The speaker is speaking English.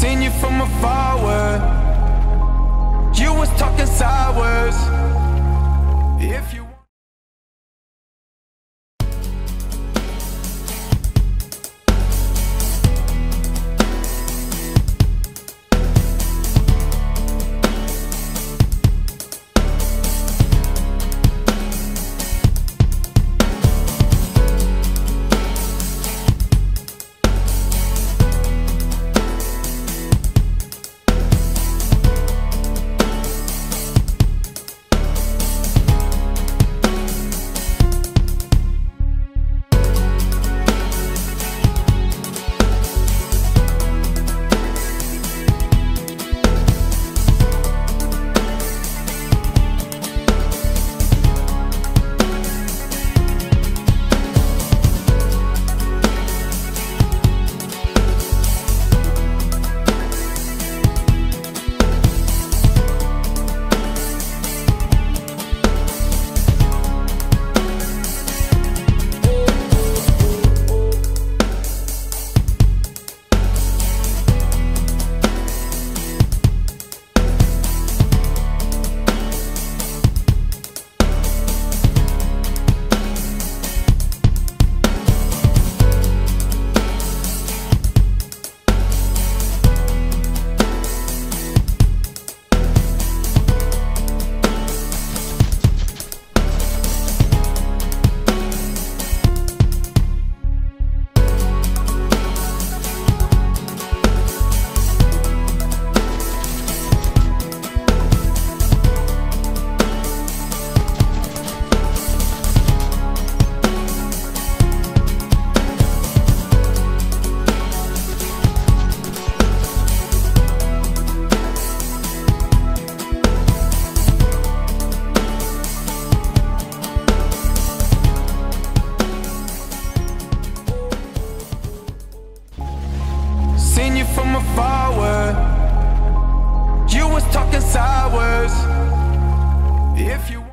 Seen you from afar where you was talking sideways. If you you from afar where you was talking sideways. If you